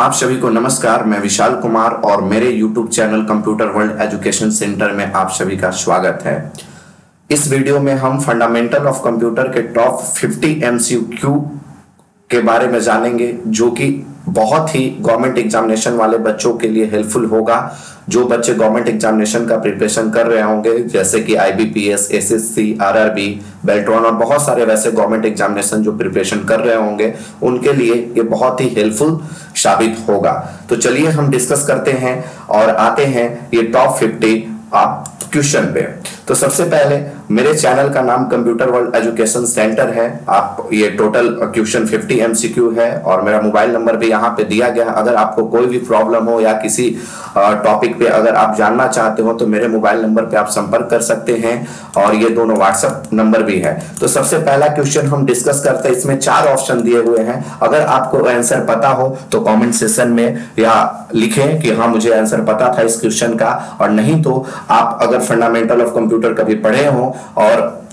आप सभी को नमस्कार, मैं विशाल कुमार और मेरे YouTube channel computer world education centre में आप सभी का स्वागत है। इस वीडियो में हम फंडामेंटल ऑफ़ कंप्यूटर के टॉप 50 एमसीक्यू के बारे में जानेंगे, जो कि बहुत ही गवर्नमेंट एग्जामिनेशन वाले बच्चों के लिए हेल्पफुल होगा। जो बच्चे गवर्नमेंट एग्जामिनेशन का प्रिपरेशन कर रहे होंगे, जैसे कि आईबीपीएस एसएससी आरआरबी बेल्ट्रॉन और बहुत सारे वैसे गवर्नमेंट एग्जामिनेशन जो प्रिपरेशन कर रहे होंगे, उनके लिए ये बहुत ही हेल्पफुल साबित होगा। तो चलिए हम डिस्कस करते हैं और आते हैं ये टॉप फिफ्टी क्वेश्चन पे। तो सबसे पहले मेरे चैनल का नाम कंप्यूटर वर्ल्ड एजुकेशन सेंटर है। आप ये टोटल क्वेश्चन 50 एमसीक्यू है और मेरा मोबाइल नंबर भी यहाँ पे दिया गया है। अगर आपको कोई भी प्रॉब्लम हो या किसी टॉपिक पे अगर आप जानना चाहते हो तो मेरे मोबाइल नंबर पे आप संपर्क कर सकते हैं और ये दोनों व्हाट्सएप नंबर भी है। तो सबसे पहला क्वेश्चन हम डिस्कस करते हैं। इसमें चार ऑप्शन दिए हुए हैं। अगर आपको आंसर पता हो तो कॉमेंट सेशन में या लिखें कि हाँ मुझे आंसर पता था इस क्वेश्चन का। और नहीं तो आप अगर फंडामेंटल ऑफ़ कंप्यूटर कभी पढ़े हो और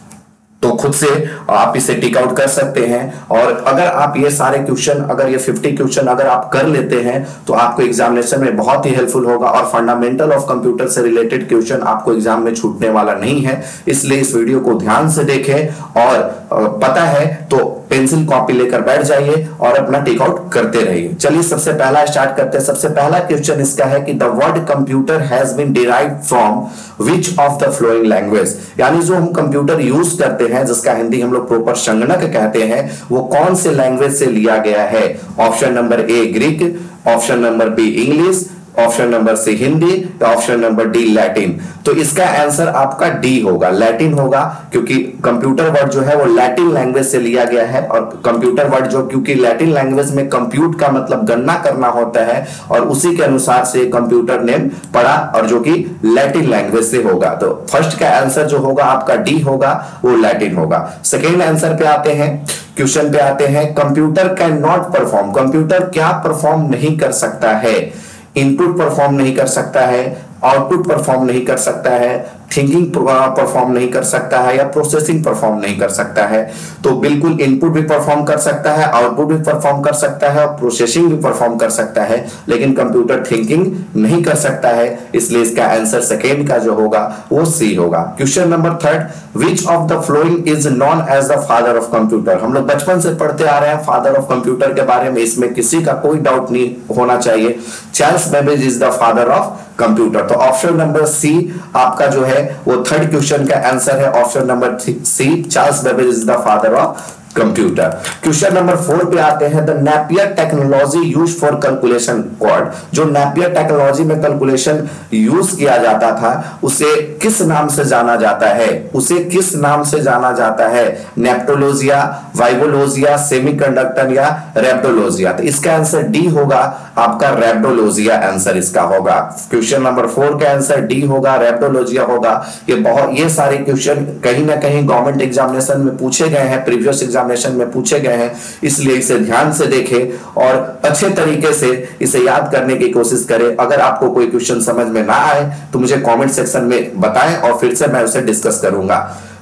तो खुद से आप इसे टिक आउट कर सकते हैं। और अगर आप ये सारे क्वेश्चन अगर ये 50 क्वेश्चन अगर आप कर लेते हैं तो आपको एग्जामिनेशन में बहुत ही हेल्पफुल होगा और फंडामेंटल ऑफ़ कंप्यूटर से रिलेटेड क्वेश्चन आपको एग्ज़ाम में छूटने वाला नहीं है। इसलिए इस वीडियो को ध्यान से देखें और पता है तो पेंसिल कॉपी लेकर बैठ जाइए और अपना टेक आउट करते रहिए। चलिए सबसे पहला स्टार्ट करते हैं। सबसे पहला क्वेश्चन इसका है कि the word computer has been derive from which of the following language यानी जो हम कंप्यूटर यूज़ करते हैं, जिसका हिंदी हम लोग प्रॉपर संगणक कहते हैं, वो कौन से लैंग्वेज से लिया गया है? Option number A Greek option number B English option number C Hindi, या ऑप्शन नंबर डी लैटिन। तो इसका आंसर आपका डी होगा। लैटिन होगा क्योंकि कंप्यूटर वर्ड जो है वो लैटिन लैंग्वेज से लिया गया है और कंप्यूटर वर्ड जो, क्योंकि लैटिन लैंग्वेज में कंप्यूट का मतलब गणना करना होता है और उसी के अनुसार से कंप्यूटर नेम पड़ा और जो कि लैटिन लैंग्वेज से होगा। तो फ़र्स्ट का आंसर जो होगा, आपका डी होगा, वो लैटिन होगा। सेकेंड आंसर पे आते हैं, क्वेश्चन पे आते हैं, computer can not perform. Computer क्या परफॉर्म नहीं कर सकता है? इनपुट परफॉर्म नहीं कर सकता है आउटपुट परफॉर्म नहीं कर सकता है थिंकिंग परफॉर्म नहीं कर सकता है या प्रोसेसिंग परफॉर्म नहीं कर सकता है तो बिल्कुल इनपुट भी परफॉर्म कर सकता है आउटपुट भी परफॉर्म कर सकता है और प्रोसेसिंग भी परफॉर्म कर सकता है, लेकिन कंप्यूटर थिंकिंग नहीं कर सकता है, इसलिए इसका आंसर सेकेंड का जो होगा, वो सी होगा। Question number third which of the following is known as the father of computer हम लोग बचपन से पढ़ते आ रहे हैं फादर ऑफ़ कंप्यूटर के बारे में, इसमें किसी का कोई डाउट नहीं होना चाहिए। Charles Babbage is the father of computer तो ऑप्शन नंबर सी आपका जो है वो थर्ड क्वेश्चन का आंसर है option number C Charles Babbage is the father of computer question number four पे आते हैं the Napier technology use for calculation called जो नेपियर टेक्नोलॉजी में कैलकुलेशन यूज़ किया जाता था, उसे किस नाम से जाना जाता है? उसे किस नाम से जाना जाता है? नेप्टोलोजिया वाइबोलोजिया सेमीकंडक्टर या रेप्टोलोजिया तो इसका आंसर डी होगा, आपका रेप्टोलोजिया आंसर इसका होगा. क्वेश्चन नंबर फोर का आंसर डी होगा रेप्टोलोजिया होगा. ये बहुत, ये सारे क्वेश्चन कहीं ना कहीं गवर्नमेंट एग्जामिनेशन में पूछे गए हैं प्रीवियस एग्ज़ाम एग्जामिनेशन में पूछे गए हैं, इसलिए इसे ध्यान से देखें और अच्छे तरीके से इसे याद करने की कोशिश करें। अगर आपको कोई क्वेश्चन समझ में ना आए तो मुझे कमेंट सेक्शन में बताएँ और फिर से मैं उसे डिस्कस करूँगा।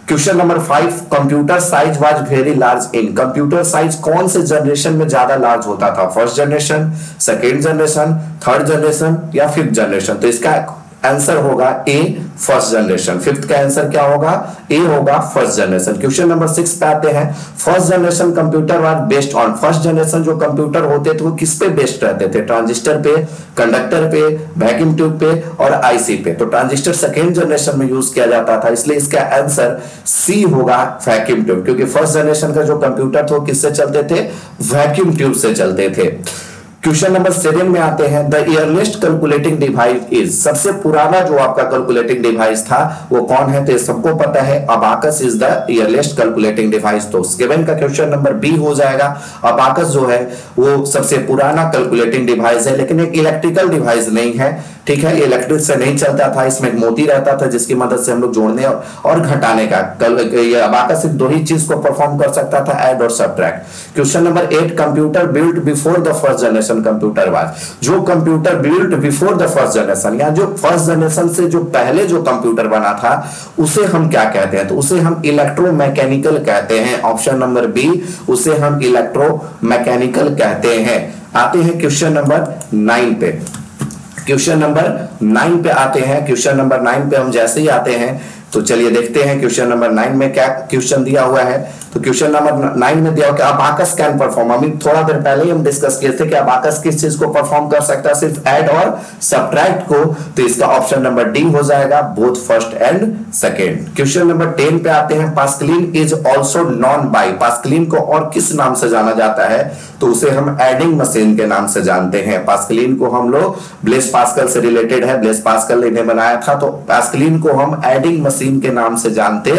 Question number five computer size was very large in computer size कौन से जनरेशन में ज़्यादा लार्ज होता था? First generation second generation third generation या फिफ्थ जनरेशन तो इसका आंसर होगा ए, फ़र्स्ट जनरेशन। फिफ्थ का आंसर क्या होगा? ए होगा first generation. Question number six पे आते हैं। First generation computer were based on. First generation जो कंप्यूटर होते थे, वो किस पे बेस्ड रहते थे? ट्रांजिस्टर पे, कंडक्टर पे, वैक्यूम ट्यूब पे और आईसी पे। तो ट्रांजिस्टर सेकेंड जनरेशन में यूज़ किया जाता था, इसलिए इसका आंसर सी होगा वैक्यूम ट्यूब। क्योंकि फ़र्स्ट जनरेशन का जो कंप्यूटर था किससे चलते थे? वैक्यूम ट्यूब से चलते थे। क्वेश्चन नंबर सेवन में आते हैं। The earliest calculating device is सबसे पुराना जो आपका कैलकुलेटिंग डिवाइस था, वो कौन है? तो सबको पता है। Abacus is the earliest calculating device तो सेवन का क्वेश्चन नंबर बी हो जाएगा। अबाकस जो है, वो सबसे पुराना कैलकुलेटिंग डिवाइस है, लेकिन एक इलेक्ट्रिकल डिवाइस नहीं है। ठीक है? इलेक्ट्रिक से नहीं चलता था, इसमें एक मोती रहता था, जिसकी मदद से हम लोग जोड़ने और घटाने का कल, ये अबाकस सिर्फ़ दो ही चीज़ को परफॉर्म कर सकता था एड और subtract question number eight computer built before the first generation computer was जो computer built before the first generation या जो फ़र्स्ट जनरेशन से जो पहले जो कंप्यूटर बना था, उसे हम क्या कहते हैं? तो उसे हम इलेक्ट्रोमैकेनिकल कहते हैं। ऑप्शन नंबर बी उसे हम इलेक्ट्रोमैकेनिकल कहते हैं। आते हैं क्वेश्चन नंबर नाइन पे। क्वेश्चन नंबर नाइन पे आते हैं। क्वेश्चन नंबर नाइन पे हम जैसे ही आते हैं तो चलिए देखते हैं क्वेश्चन नंबर नाइन में क्या क्वेश्चन दिया हुआ है। तो क्वेश्चन नंबर नाइन में दिया कि अबाकस कैन परफॉर्म अभी थोड़ा देर पहले ही हम डिस्कस किए थे कि अबाकस किस चीज़ को परफॉर्म कर सकता है, सिर्फ़ एड और सब्ट्रैक्ट को। तो इसका ऑप्शन नंबर डी हो जाएगा both first and second question number ten पे आते हैं। Pascaline is also known by Pascaline को और किस नाम से जाना जाता है? तो उसे हम एडिंग मशीन के नाम से जानते हैं। पास्कलिन को हम लोग ब्लेस पास्कल से रिलेटेड है। ब्लेस पास्कल ने बनाया था तो पास्कलिन को हम एडिंग मशीन के नाम से जानते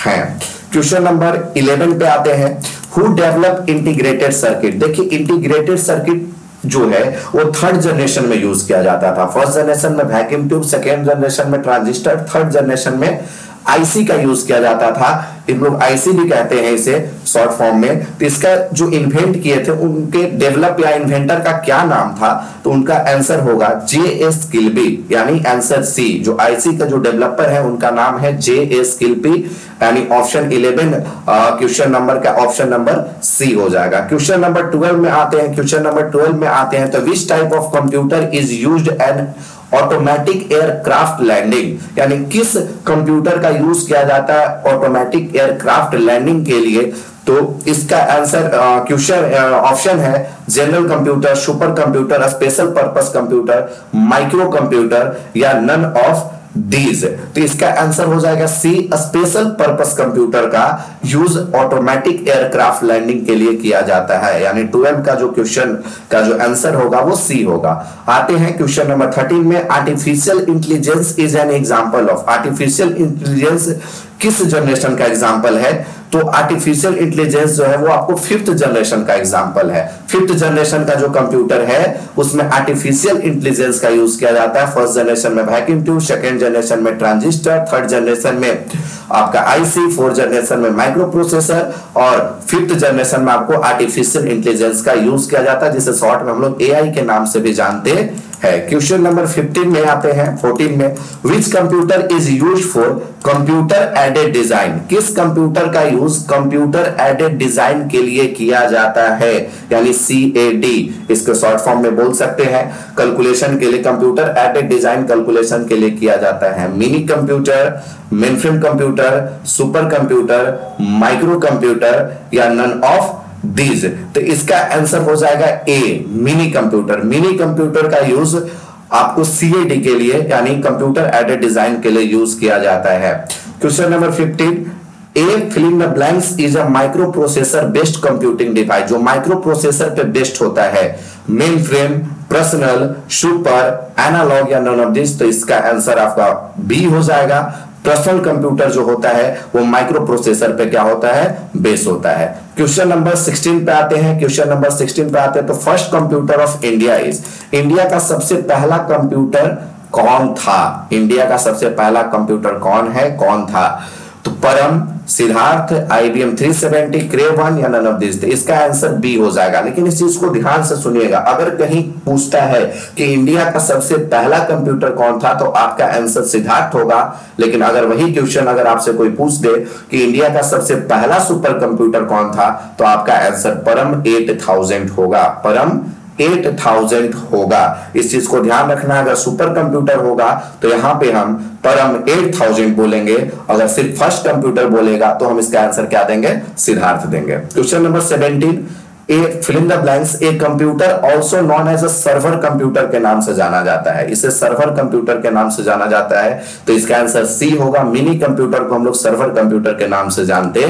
हैं। क्वेश्चन नंबर 11 पे आते हैं। हु डेवलप इंटीग्रेटेड सर्किट देखिए इंटीग्रेटेड सर्किट जो है, वो थर्ड जनरेशन में यूज़ किया जाता था। फ़र्स्ट जनरेशन में वैक्यूम ट्यूब सेकेंड जनरेशन में ट्रांजिस्टर थर्ड जनरेशन में आईसी का यूज़ किया जाता था। इन लोग आईसी भी कहते हैं इसे शॉर्ट फॉर्म में। तो इसका जो इन्वेंट किए थे, उनके डेवलप या इन्वेंटर का क्या नाम था तो उनका आंसर होगा जे एस किल्बी यानी आंसर सी जो आईसी का जो डेवलपर है, उनका नाम है जे एस किल्बी यानी ऑप्शन 11 क्वेश्चन नंबर का ऑप्शन नंबर सी हो जाएगा। क्वेश्चन नंबर 12 में आते हैं क्वेश्चन नंबर 12 में आते हैं तो which type of computer is used and automatic aircraft landing यानी किस कंप्यूटर का यूज़ किया जाता है ऑटोमेटिक एयरक्राफ्ट लैंडिंग के लिए? तो इसका आंसर क्वेश्चन ऑप्शन है general computer super computer special purpose computer micro computer या नन ऑफ़ डीज तो इसका आंसर हो जाएगा सी स्पेशल पर्पस कंप्यूटर का यूज़ ऑटोमेटिक एयरक्राफ्ट लैंडिंग के लिए किया जाता है। यानी ट्वेल्व का जो क्वेश्चन का जो आंसर होगा, वो सी होगा। आते हैं क्वेश्चन नंबर थर्टीन में artificial intelligence is an example of artificial intelligence किस जनरेशन का एग्ज़ाम्पल है? तो आर्टिफिशियल इंटेलिजेंस जो है वो आपको फिफ्थ जनरेशन का एग्ज़ाम्पल है। फिफ्थ जनरेशन का जो कंप्यूटर है, उसमें आर्टिफिशियल इंटेलिजेंस का यूज़ किया जाता है। फ़र्स्ट जनरेशन में वैक्यूम ट्यूब सेकेंड जनरेशन में ट्रांजिस्टर थर्ड जनरेशन में आपका आईसी फोर्थ जनरेशन में माइक्रो प्रोसेसर और फिफ्थ जनरेशन में आपको आर्टिफिशियल इंटेलिजेंस का यूज़ किया जाता है, जिसे शॉर्ट में हम लोग एआई के नाम से भी जानते है। क्वेश्चन नंबर 15 में आते हैं 14 में। Which computer is use for computer aided design किस कंप्यूटर का यूज़ कंप्यूटर एडेड डिज़ाइन के लिए किया जाता है? यानी सी ए डी इसको शॉर्ट फॉर्म में बोल सकते हैं। कैलकुलेशन के लिए कंप्यूटर एडेड डिज़ाइन कैलकुलेशन के लिए किया जाता है। Mini computer mainframe computer super computer micro computer या नन ऑफ़ दीज तो इसका आंसर हो जाएगा A mini computer mini computer का यूज़ आपको सीएडी के लिए, यानी कंप्यूटर एडेड डिज़ाइन के लिए यूज़ किया जाता है। Question number fifteen a filling the blanks is a microprocessor based computing device जो माइक्रो प्रोसेसर पे बेस्ड होता है mainframe personal super analogue या नॉन ऑफ़ दिस तो इसका आंसर आपका बी हो जाएगा। पर्सनल कंप्यूटर जो होता है, वो माइक्रो प्रोसेसर पे क्या होता है? बेस होता है। क्वेश्चन नंबर 16 पे आते हैं। क्वेश्चन नंबर 16 पे आते हैं तो first computer of India is India का सबसे पहला कंप्यूटर कौन था? इंडिया का सबसे पहला कंप्यूटर कौन है? कौन था? तो Param Siddharth IBM 370 Cray one या नन ऑफ़ दिस इसका आंसर बी हो जाएगा। लेकिन इस चीज़ को ध्यान से सुनिएगा। अगर कहीं पूछता है कि इंडिया का सबसे पहला कंप्यूटर कौन था तो आपका आंसर सिद्धार्थ होगा। लेकिन अगर वही क्वेश्चन अगर आपसे कोई पूछ दे कि इंडिया का सबसे पहला सुपर कंप्यूटर कौन था तो आपका आंसर परम एट होगा। परम एट थाउज़ेंड होगा। इस चीज़ को ध्यान रखना अगर सुपर कंप्यूटर होगा तो यहाँ पे हम परम एट थाउज़ेंड बोलेंगे। अगर सिर्फ़ फ़र्स्ट कंप्यूटर बोलेगा तो हम इसका आंसर क्या देंगे? सिद्धार्थ देंगे। Question number seventeen a filling the blanks, a computer also known as a server computer के नाम से जाना जाता है। इसे सर्वर कंप्यूटर के नाम से जाना जाता है। तो इसका आंसर सी होगा। मिनी कंप्यूटर को हम लोग सर्वर कंप्यूटर के नाम से जानते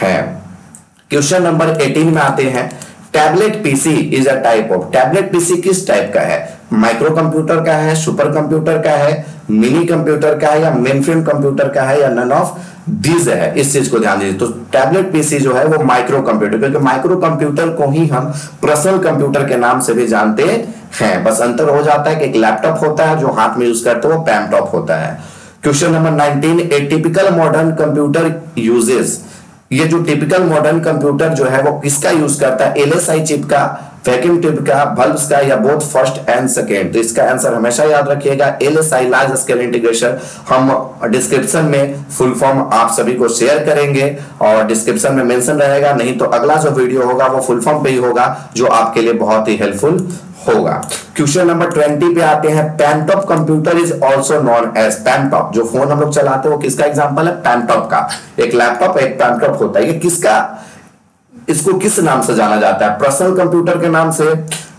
हैं। क्वेश्चन नंबर 18 में आते हैं। Tablet PC is a type of tablet PC किस टाइप का है? माइक्रो कंप्यूटर का है सुपर कंप्यूटर का है मिनी कंप्यूटर का है या मेनफ्रेम कंप्यूटर का है या नन ऑफ़ दीज है। इस चीज़ को ध्यान दीजिए। तो टैबलेट पीसी जो है वो माइक्रो कंप्यूटर क्योंकि माइक्रो कंप्यूटर को ही हम पर्सनल कंप्यूटर के नाम से भी जानते हैं। बस अंतर हो जाता है कि एक लैपटॉप होता है जो हाथ में यूज़ करते हैं, वो पैमटॉप होता है। Question number 19 a typical modern computer uses ये जो टिपिकल मॉडर्न कंप्यूटर जो है, वो किसका यूज़ करता है? एलएसआई चिप का वैक्यूम ट्यूब का बल्ब्स का, या बोथ फ़र्स्ट एंड सेकेंड तो इसका आंसर हमेशा याद रखिएगा। L S I large scale integration हम डिस्क्रिप्शन में फुल फॉर्म आप सभी को शेयर करेंगे और डिस्क्रिप्शन में मेंशन रहेगा। नहीं तो अगला जो वीडियो होगा, वो फुल फॉर्म पे ही होगा, जो आपके लिए बहुत ही हेल्पफुल होगा। क्वेश्चन नंबर ट्वेंटी पे आते हैं। Pentop computer is also known as pentop जो फ़ोन हम लोग चलाते हैं, वो किसका एग्ज़ाम्पल है? पैनटॉप का। एक लैपटॉप एक पैनटॉप होता है। ये किसका? इसको किस नाम से जाना जाता है? पर्सनल कंप्यूटर के नाम से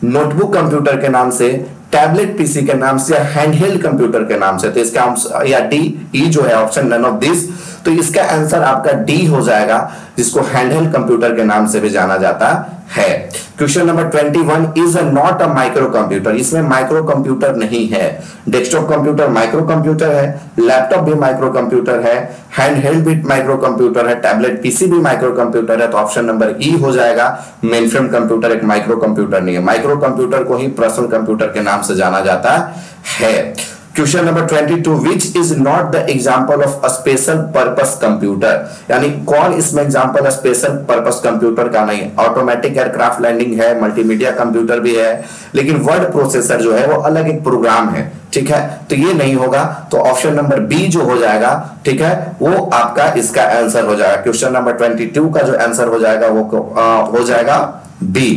नोटबुक कंप्यूटर के नाम से टैबलेट पीसी के नाम से हैंडहेल्ड कंप्यूटर के नाम से। तो इसका या डी ई जो है ऑप्शन नन ऑफ़ दिस तो इसका आंसर आपका डी हो जाएगा, जिसको हैंडहेल्ड कंप्यूटर के नाम से भी जाना जाता है। Question number twenty one is not a micro computer इसमें माइक्रो कंप्यूटर नहीं है। डेस्कटॉप कंप्यूटर माइक्रो कंप्यूटर है लैपटॉप भी माइक्रो कंप्यूटर है हैंड हेल्ड भी माइक्रो कंप्यूटर है टैबलेट पीसी भी माइक्रो कंप्यूटर है तो ऑप्शन नंबर ई हो जाएगा मेन फ्रेम कंप्यूटर एक माइक्रो कंप्यूटर नहीं है। माइक्रो कंप्यूटर को ही पर्सनल कंप्यूटर के नाम से जाना जाता है। Question number 22 which is not the example of a special purpose computer यानी कौन इसमें एग्जांपल स्पेशल पर्पस कंप्यूटर का नहीं है। ऑटोमेटिक एयरक्राफ्ट लैंडिंग है मल्टीमीडिया कंप्यूटर भी है लेकिन वर्ड प्रोसेसर जो है वो अलग एक प्रोग्राम है ठीक है? तो ये नहीं होगा तो ऑप्शन नंबर बी जो हो जाएगा ठीक है वो आपका इसका आंसर हो जाएगा। क्वेश्चन नंबर 22 का जो आंसर हो जाएगा वो आ, हो जाएगा बी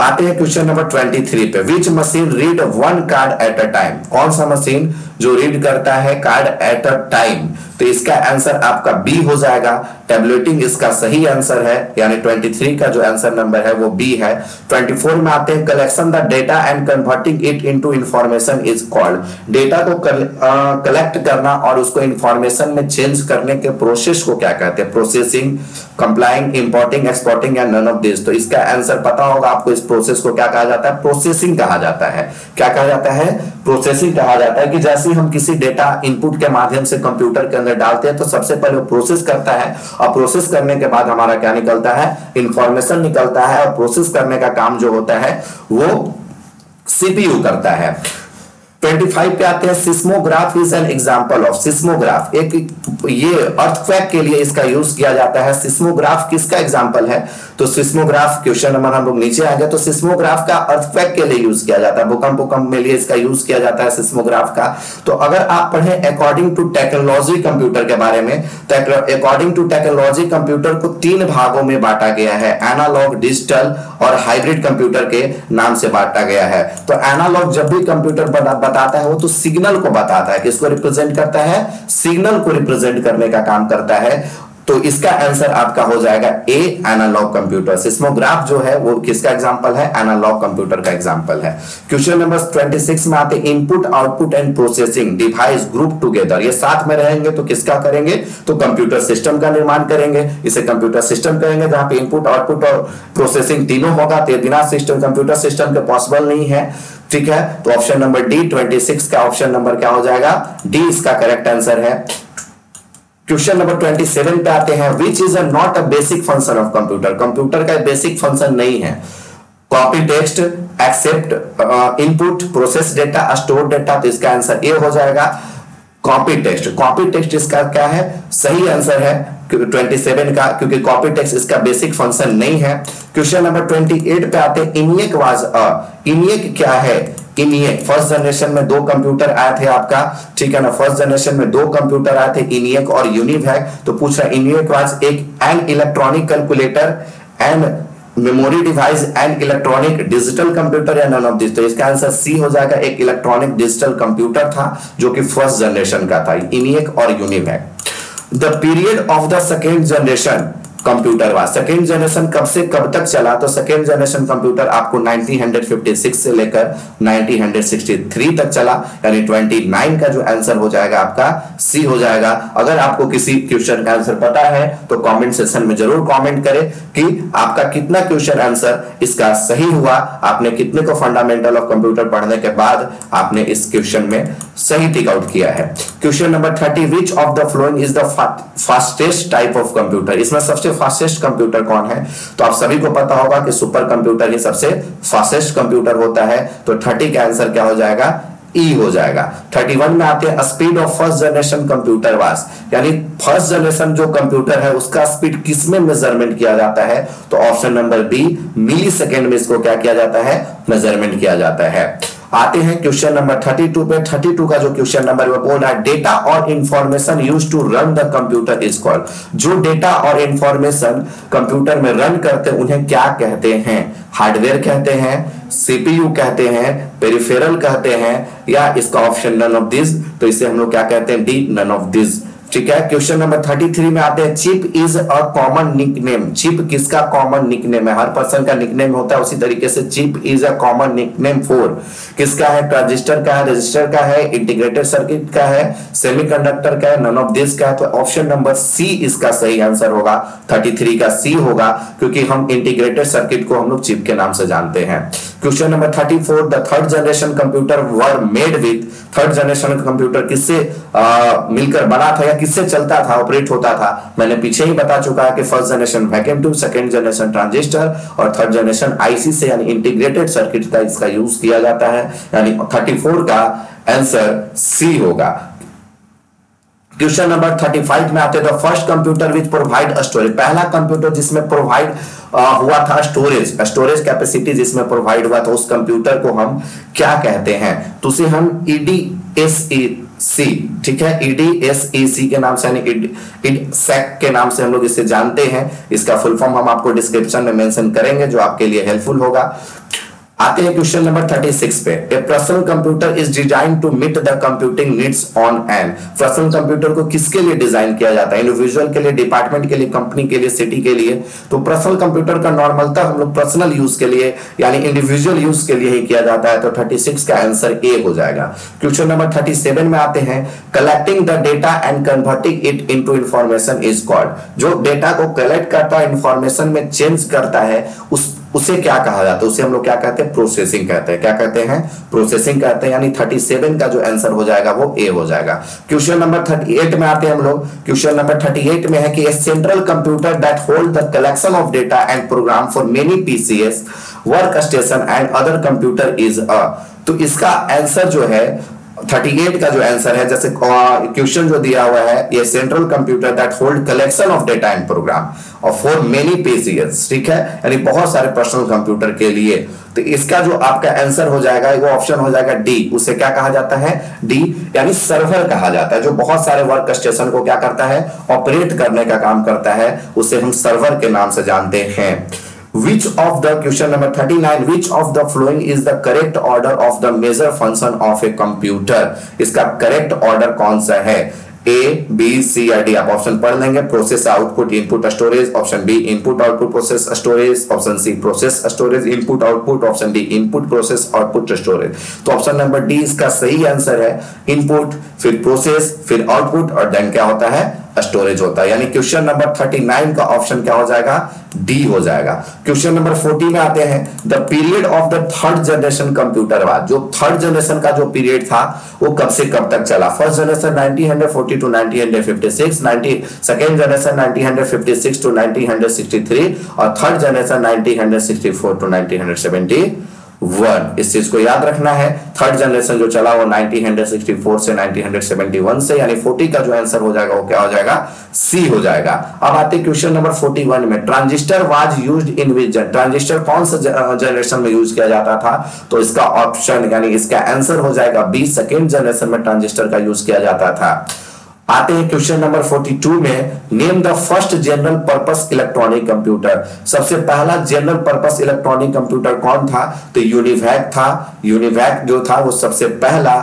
आते हैं क्वेश्चन नंबर ट्वेंटी थ्री पे। Which machine read one card at a time कौन सा मशीन जो रीड करता है कार्ड एट अ टाइम तो इसका आंसर आपका बी हो जाएगा। टेबलेटिंग इसका सही आंसर है, यानी 23 का जो आंसर नंबर है, वो बी है। 24 में आते हैं collection the data and converting it into information is called data को कलेक्ट करना और उसको इंफॉर्मेशन में चेंज करने के प्रोसेस को क्या कहते हैं? Processing compiling importing exporting and none of this तो इसका आंसर पता होगा आपको, इस प्रोसेस को क्या कहा जाता है? प्रोसेसिंग कहा जाता है। क्या कहा जाता है? प्रोसेसिंग कहा जाता है कि जैसे हम किसी डेटा इनपुट के माध्यम से कंप्यूटर के अंदर डालते हैं तो सबसे पहले प्रोसेस करता है। और प्रोसेस करने के बाद हमारा क्या निकलता है? इंफॉर्मेशन निकलता है और प्रोसेस करने का काम जो होता है, वो सीपीयू करता है। 25 पे आते हैं। Seismograph is an example of seismograph. एक ये अर्थक्वेक के लिए इसका यूज़ किया जाता है। सिस्मोग्राफ किसका एग्जांपल है? तो सिस्मोग्राफ क्वेश्चन नंबर हम लोग नीचे आएँगे तो सिस्मोग्राफ का अर्थक्वेक के लिए यूज़ किया जाता है। भूकंप भूकंप में लिए इसका यूज़ किया जाता है सिस्मोग्राफ का। तो अगर आप पढ़े अकॉर्डिंग टू टेक्नोलॉजी कंप्यूटर के बारे में अकॉर्डिंग टू टेक्नोलॉजी कंप्यूटर को तीन भागों में बांटा गया है। एनालॉग डिजिटल और हाइब्रिड कंप्यूटर के नाम से बांटा गया है। तो एनालॉग जब भी कंप्यूटर बताता है वो तो सिग्नल को बताता है किसको रिप्रेजेंट करता है। सिग्नल को रिप्रेजेंट करने का काम करता है। तो इसका आंसर आपका हो जाएगा ए एनालॉग कंप्यूटर सिस्मोग्राफ जो है, वो किसका एग्जांपल है? एनालॉग कंप्यूटर का एग्जांपल है. क्वेश्चन नंबर 26 में आते input output and processing device group together ये साथ में रहेंगे तो किसका करेंगे? तो कंप्यूटर सिस्टम का निर्माण करेंगे. इसे कंप्यूटर सिस्टम कहेंगे, जहाँ पे इनपुट आउटपुट और प्रोसेसिंग तीनों होगा तो बिना सिस्टम कंप्यूटर सिस्टम के पॉसिबल नहीं है. ठीक है? तो ऑप्शन नंबर डी 26 का ऑप्शन नंबर क्या हो जाएगा? डी इसका करेक्ट आंसर है. क्वेश्चन नंबर 27 पे आते हैं which is not a basic function of computer computer का बेसिक फ़ंक्शन नहीं है। Copy text accept input process data store data तो इसका आंसर ए हो जाएगा। कॉपी टेक्स्ट कॉपी टेक्स्ट इसका क्या है? सही आंसर है 27 का, क्योंकि कॉपी टेक्स्ट इसका बेसिक फ़ंक्शन नहीं है। क्वेश्चन नंबर 28 पे आते हैं, इनियक वाज अ इनियक क्या है? इनियक फ़र्स्ट जनरेशन में दो कंप्यूटर आए थे आपका, ठीक है ना? फ़र्स्ट जनरेशन में दो कंप्यूटर आए थे इनियक और यूनिवैक तो पूछ रहा इनियक वाज एक an electronic calculator and memory device and electronic digital computer या नन ऑफ़ दिस तो इसका आंसर सी हो जाएगा, एक इलेक्ट्रॉनिक डिजिटल कंप्यूटर था, जो कि फ़र्स्ट जनरेशन का था इनियक और UNIVAC the period of the second generation computer was second generation कब से, कब तक चला? तो सेकेंड जनरेशन कंप्यूटर आपको 1956 से लेकर 1963 तक चला। यानी 29 का जो आंसर हो जाएगा आपका सी हो जाएगा। अगर आपको किसी क्वेश्चन का आंसर पता है तो कमेंट सेक्शन में ज़रूर कमेंट करें कि आपका कितना क्वेश्चन आंसर इसका सही हुआ। आपने कितने को फंडामेंटल ऑफ़ कंप्यूटर पढ़ने के बाद आपने इस क्वेश्चन में सही टिक आउट किया है। Question number thirty which of the following is the fastest type of computer इसमें सबसे फास्टेस्ट कंप्यूटर कौन है? तो आप सभी को पता होगा कि सुपर कंप्यूटर ही सबसे फास्टेस्ट कंप्यूटर होता है। तो थर्टी का आंसर क्या हो जाएगा? ई हो जाएगा। 31 में आते हैं speed of first generation computer was यानी फ़र्स्ट जनरेशन जो कंप्यूटर है, उसका स्पीड किसमें मेज़रमेंट किया जाता है? तो ऑप्शन नंबर बी मिली में इसको क्या किया जाता है? मेज़रमेंट किया जाता है। आते हैं क्वेश्चन नंबर 32 पे। 32 का जो क्वेश्चन नंबर वो बोल रहा है डेटा और information use to run the computer is called जो डेटा और इंफॉर्मेशन कंप्यूटर में रन करते हैं उन्हें क्या कहते हैं? हार्डवेयर कहते हैं सीपीयू कहते हैं पेरिफेरल कहते हैं, या इसका ऑप्शन नन ऑफ़ दिस तो इसे हम लोग क्या कहते हैं? डी नन ऑफ़ दिस ठीक है? क्वेश्चन नंबर थर्टी थ्री में आते हैं। Chip is a common nickname chip किसका कॉमन निकनेम है? हर पर्सन का निकनेम होता है, उसी तरीके से chip is a common nickname for किसका है? ट्रांजिस्टर का है रजिस्टर का है इंटीग्रेटेड सर्किट का है सेमीकंडक्टर का है नन ऑफ़ दिस का है। तो ऑप्शन नंबर सी इसका सही आंसर होगा। थर्टी थ्री का सी होगा, क्योंकि हम इंटीग्रेटेड सर्किट को हम लोग चिप के नाम से जानते हैं। Question number thirty four the third generation computer were made with third generation computer किससे मिलकर बना था या किससे चलता था ऑपरेट होता था। मैंने पीछे ही बता चुका है कि first generation vacuum tube second generation transistor और थर्ड जनरेशन आईसी से यानी इंटीग्रेटेड सर्किट का इसका यूज़ किया जाता है। यानी 34 का आंसर सी होगा। क्वेश्चन नंबर 35 में आते first computer which provide storage पहला कंप्यूटर जिसमें प्रोवाइड हुआ था स्टोरेज स्टोरेज कैपेसिटी जिसमें प्रोवाइड हुआ था, उस कंप्यूटर को हम क्या कहते हैं? तो उसे हम ईडी एस सी ठीक है? ईडी एस ई सी के नाम से यानी सेक के नाम से हम लोग इसे जानते हैं। इसका फुल फॉर्म हम आपको डिस्क्रिप्शन में मेंशन करेंगे, जो आपके लिए हेल्पफुल होगा। आते हैं क्वेश्चन नंबर 36 पे। A personal computer is design to meet the computing needs on an personal computer को किसके लिए डिज़ाइन किया जाता है? इंडिविजुअल के लिए डिपार्टमेंट के लिए कंपनी के लिए सिटी के लिए। तो पर्सनल कंप्यूटर का नॉर्मलता हम लोग पर्सनल यूज़ के लिए, यानी इंडिविजुअल यूज़ के लिए ही किया जाता है। तो 36 का आंसर ए हो जाएगा। क्वेश्चन नंबर 37 में आते हैं। Collecting the data and converting it into information is called जो डेटा को कलेक्ट करता है इंफॉर्मेशन में चेंज करता है, उस उसे क्या कहा जाता है? उसे हम लोग क्या कहते हैं? प्रोसेसिंग कहते हैं। क्या कहते हैं? प्रोसेसिंग कहते हैं, यानी 37 का जो आंसर हो जाएगा वो ए हो जाएगा। क्वेश्चन नंबर 38 में आते हैं हम लोग। क्वेश्चन नंबर 38 में है कि central computer that hold the collection of data and program for many PCs work station and other computer is a तो इसका आंसर जो है 38 का जो आंसर है, जैसे क्वेश्चन जो दिया हुआ है, ये central computer that hold collection of data and program और फॉर मेनी पीसीएस ठीक है? यानी बहुत सारे पर्सनल कंप्यूटर के लिए। तो इसका जो आपका आंसर हो जाएगा, वो ऑप्शन हो जाएगा डी उसे क्या कहा जाता है? डी यानी सर्वर कहा जाता है, जो बहुत सारे वर्क स्टेशन को क्या करता है? ऑपरेट करने का काम करता है, उसे हम सर्वर के नाम से जानते हैं। Which of the question number 39 which of the following is the correct order of the major function of a computer? इसका करेक्ट ऑर्डर कौन सा है? ए बी सी या डी आप ऑप्शन पढ़ लेंगे process output input storage option B input output process storage option C process storage input output option D input process output storage तो option number D इसका सही आंसर है इनपुट फिर process फिर आउटपुट और देन क्या होता है? स्टोरेज होता है। यानी क्वेश्चन नंबर 39 का ऑप्शन क्या हो जाएगा? डी हो जाएगा। क्वेश्चन नंबर 40 में आते हैं। The period of the third generation computer बाद जो थर्ड जनरेशन का जो पीरियड था, वो कब से कब तक चला? First generation 1940 to 1956 90 second generation 1956 to 1963 और थर्ड जनरेशन 1964 टू 1970 वन इस चीज़ को याद रखना है। थर्ड जनरेशन जो चला वो 1964 से 1971 से, यानी 40 का जो आंसर हो जाएगा, वो क्या हो जाएगा? सी हो जाएगा। अब आते क्वेश्चन नंबर 41 में। Transistor was used in which transistor कौन सा जनरेशन में यूज़ किया जाता था? तो इसका ऑप्शन यानी इसका आंसर हो जाएगा बी सेकेंड जनरेशन में ट्रांजिस्टर का यूज़ किया जाता था। आते हैं क्वेश्चन नंबर 42 में name the first general purpose electronic computer सबसे पहला जनरल पर्पस इलेक्ट्रॉनिक कंप्यूटर कौन था? तो यूनिवैक था। यूनिवैक जो था, वो सबसे पहला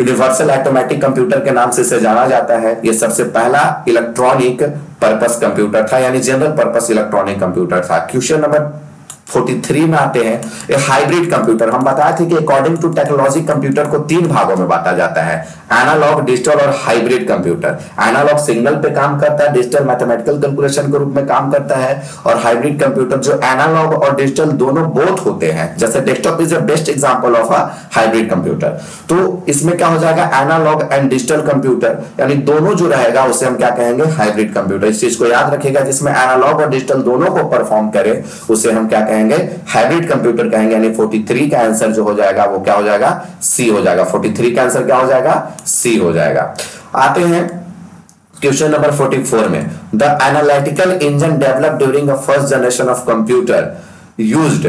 यूनिवर्सल ऑटोमेटिक कंप्यूटर के नाम से इसे जाना जाता है। ये सबसे पहला इलेक्ट्रॉनिक पर्पस कंप्यूटर था, यानी जनरल पर्पस इलेक्ट्रॉनिक कंप्यूटर था। क्वेश्चन नंबर 43 में आते हैं हाइब्रिड कंप्यूटर हम बताए थे कि अकॉर्डिंग टू टेक्नोलॉजी कंप्यूटर को तीन भागों में बांटा जाता है एनालॉग डिजिटल और हाइब्रिड कंप्यूटर एनालॉग सिग्नल पे काम करता है डिजिटल मैथमेटिकल कैलकुलेशन के रूप में काम करता है, और हाइब्रिड कंप्यूटर जो एनालॉग और डिजिटल दोनों बोथ होते हैं। जैसे desktop is a best example of a hybrid computer तो इसमें क्या हो जाएगा एनालॉग एंड डिजिटल कंप्यूटर यानी दोनों जो रहेगा, उसे हम क्या कहेंगे हाइब्रिड कंप्यूटर इस चीज़ को याद रखेगा जिसमें एनालॉग और डिजिटल दोनों को परफॉर्म करे, उसे हम क्या कहेंगे कहेंगे हाइब्रिड कंप्यूटर कहेंगे, यानी 43 का आंसर जो हो जाएगा, वो क्या हो जाएगा? सी हो जाएगा। 43 का आंसर क्या हो जाएगा? सी हो जाएगा। आते हैं क्वेश्चन नंबर 44 में। The analytical engine develop during first generation of computer used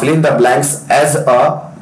fill in the blanks as a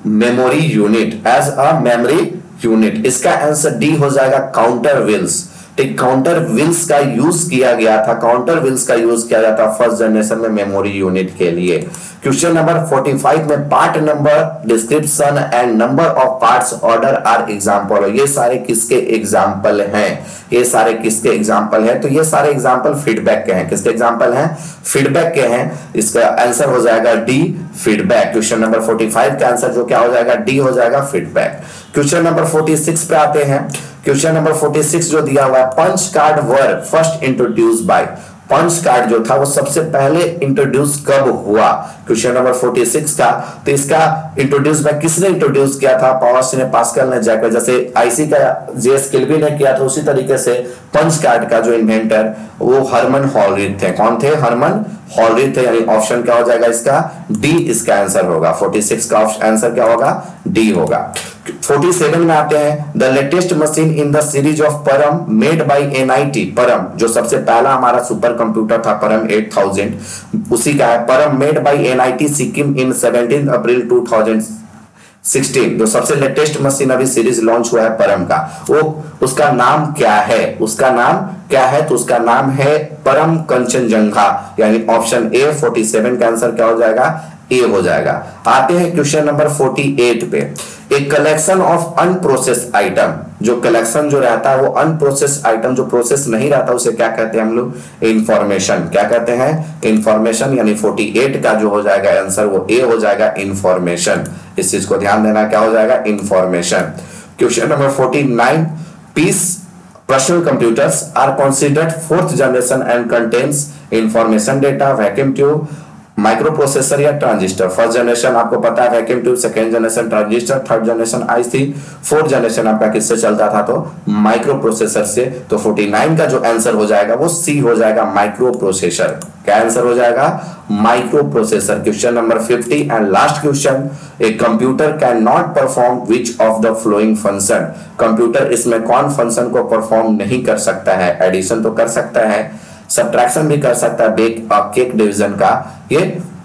memory unit as a memory unit इसका आंसर डी हो जाएगा काउंटर विल्स एक काउंटर विल्स का यूज़ किया गया था counter wheels का use किया था फ़र्स्ट जनरेशन में मेमोरी यूनिट के लिए। क्वेश्चन नंबर 45 में part number description and number of parts order are example ये सारे किसके एग्जांपल हैं? ये सारे किसके एग्जांपल हैं? तो ये सारे एग्जांपल फीडबैक के हैं। किसके एग्जांपल हैं? फीडबैक के हैं। इसका आंसर हो जाएगा डी फीडबैक क्वेश्चन नंबर 45 का आंसर जो क्या हो जाएगा? डी हो जाएगा फीडबैक क्वेश्चन नंबर 46 पे आते हैं। क्वेश्चन नंबर 46 जो दिया हुआ है punch card were first introduce by punch card जो था, वो सबसे पहले इंट्रोड्यूस कब हुआ? क्वेश्चन नंबर 46 का तो इसका इंट्रोड्यूस बाय किसने इंट्रोड्यूस किया था? पावर ने पास्कल ने जैक जैसे आईसी का जेएस किल्बी ने किया था, उसी तरीके से पंच कार्ड का जो इन्वेंटर वो हरमन हॉलरीड थे। कौन थे? हरमन हॉलरीड थे। यानी ऑप्शन क्या हो जाएगा इसका? डी इसका आंसर होगा। 46 का आंसर क्या होगा? डी होगा। 47 में आते हैं। The latest machine in the series of Param made by NIT Param जो सबसे पहला हमारा सुपर कंप्यूटर था परम 8000 उसी का है Param made by NIT Sikkim in 17 April 2016 जो सबसे लेटेस्ट मशीन अभी सीरीज़ लॉन्च हुआ है परम का। वो, उसका नाम क्या है? उसका नाम क्या है? तो उसका नाम है परम कंचनजंगा यानी ऑप्शन ए 47 का आंसर क्या हो जाएगा? ए हो जाएगा। आते हैं क्वेश्चन नंबर 48 पे। एक कलेक्शन ऑफ़ अनप्रोसेस आइटम जो कलेक्शन जो रहता है, वो अनप्रोसेस आइटम जो प्रोसेस नहीं रहता, उसे क्या कहते हैं हम लोग? इंफॉर्मेशन क्या कहते हैं? इंफॉर्मेशन यानी 48 का जो हो जाएगा आंसर वो ए हो जाएगा इंफॉर्मेशन इस चीज़ को ध्यान देना क्या हो जाएगा? Information question number 49 PCs personal computers are considered fourth generation and contains information data vacuum tube microprocessor या ट्रांजिस्टर। फ़र्स्ट जनरेशन आपको पता है vacuum tube, second generation transistor, third generation आई थी फोर्थ जनरेशन आपका किससे चलता था तो माइक्रो प्रोसेसर से। तो 49 का जो आंसर हो जाएगा वो सी हो जाएगा माइक्रो प्रोसेसर क्या आंसर हो जाएगा? Microprocessor question number 50 and last question a computer can not perform which of the following function computer इसमें कौन फ़ंक्शन को परफॉर्म नहीं कर सकता है? एडिशन तो कर सकता है। सब्ट्रैक्शन भी कर सकता है बेक और केक डिवीज़न का, ये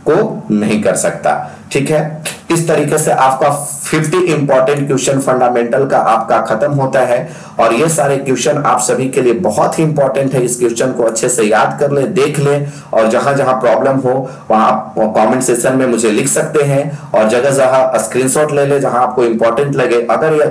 को नहीं कर सकता। ठीक है? इस तरीके से आपका 50 इंपॉर्टेंट क्वेश्चन फंडामेंटल का आपका खत्म होता है और ये सारे क्वेश्चन आप सभी के लिए बहुत ही इंपॉर्टेंट है। इस क्वेश्चन को अच्छे से याद कर ले, देख ले और जहाँ जहाँ प्रॉब्लम हो, वहाँ कमेंट सेक्शन में मुझे लिख सकते हैं और जगह जगह स्क्रीनशॉट ले ले जहाँ आपको इंपॉर्टेंट लगे। अगर ये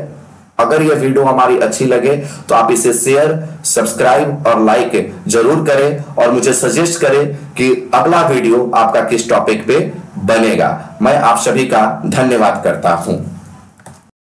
अगर यह वीडियो हमारी अच्छी लगे तो आप इसे शेयर सब्सक्राइब और लाइक ज़रूर करें और मुझे सजेस्ट करें कि अगला वीडियो आपका किस टॉपिक पे बनेगा। मैं आप सभी का धन्यवाद करता हूँ।